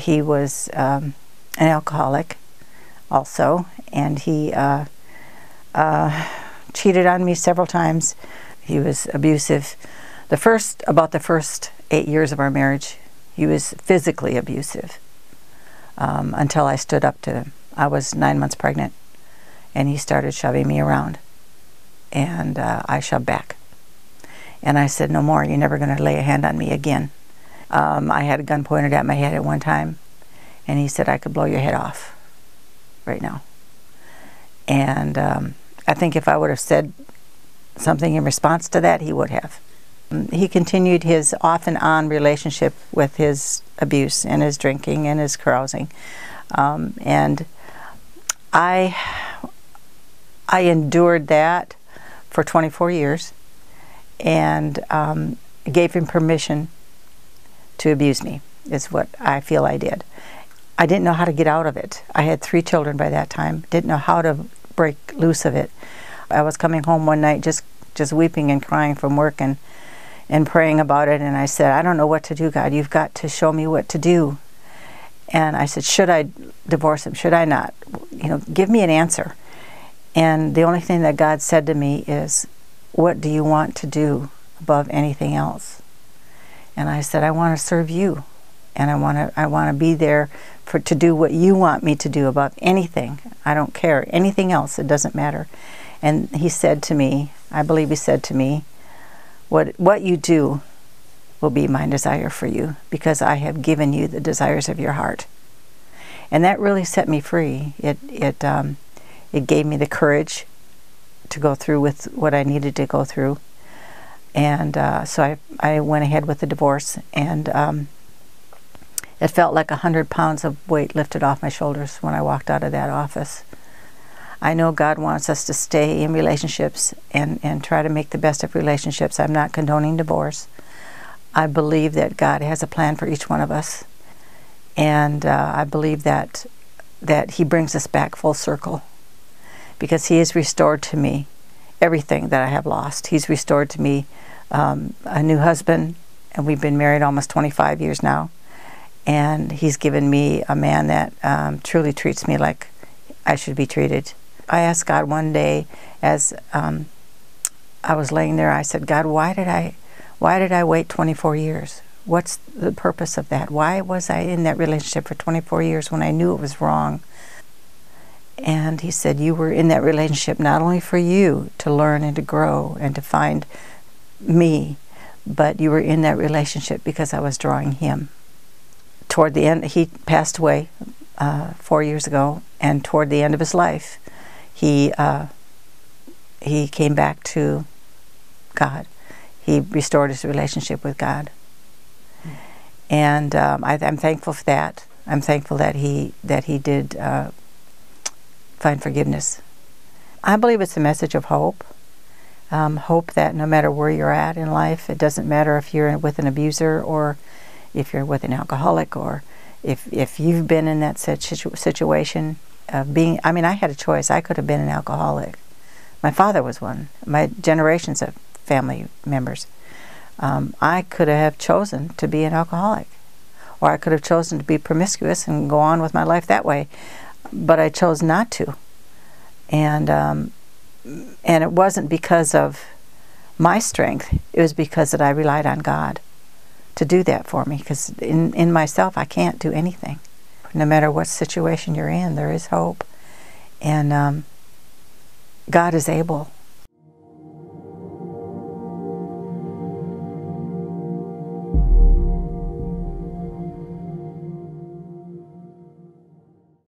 He was um, an alcoholic also, and he uh, uh, cheated on me several times. He was abusive. The first, about the first eight years of our marriage, he was physically abusive um, until I stood up to him. I was nine months pregnant, and he started shoving me around, and uh, I shoved back. And I said, No more, you're never going to lay a hand on me again. Um, I had a gun pointed at my head at one time, and he said, I could blow your head off right now. And um, I think if I would have said something in response to that, he would have. He continued his off and on relationship with his abuse and his drinking and his carousing. Um, and I, I endured that for 24 years and um, gave him permission to abuse me, is what I feel I did. I didn't know how to get out of it. I had three children by that time, didn't know how to break loose of it. I was coming home one night just, just weeping and crying from work and, and praying about it, and I said, I don't know what to do, God. You've got to show me what to do. And I said, Should I divorce him? Should I not? You know, give me an answer. And the only thing that God said to me is, What do you want to do above anything else? And I said, I want to serve you. And I want to I want to be there for to do what you want me to do above anything. I don't care. Anything else, it doesn't matter. And he said to me, I believe he said to me, What what you do will be my desire for you, because I have given you the desires of your heart. And that really set me free. It it um, it gave me the courage to go through with what I needed to go through and uh, so I, I went ahead with the divorce and um, it felt like a hundred pounds of weight lifted off my shoulders when I walked out of that office. I know God wants us to stay in relationships and, and try to make the best of relationships. I'm not condoning divorce. I believe that God has a plan for each one of us. And uh, I believe that, that He brings us back full circle because He has restored to me everything that I have lost. He's restored to me um, a new husband, and we've been married almost 25 years now. And he's given me a man that um, truly treats me like I should be treated. I asked God one day, as um, I was laying there, I said, God, why did I, why did I wait 24 years? What's the purpose of that? Why was I in that relationship for 24 years when I knew it was wrong? And he said, You were in that relationship not only for you to learn and to grow and to find me, but you were in that relationship because I was drawing him. Toward the end, he passed away uh, four years ago, and toward the end of his life, he uh, he came back to God. He restored his relationship with God, and um, I, am thankful for that. I'm thankful that he that he did uh, find forgiveness. I believe it's a message of hope. Um, hope that no matter where you're at in life, it doesn't matter if you're with an abuser or if you're with an alcoholic or if, if you've been in that situ- situation of being, I mean, I had a choice. I could have been an alcoholic. My father was one. My generations of family members. Um, I could have chosen to be an alcoholic, or I could have chosen to be promiscuous and go on with my life that way but I chose not to. And um, and it wasn't because of my strength. It was because that I relied on God to do that for me. Because in in myself, I can't do anything. No matter what situation you're in, there is hope, and um, God is able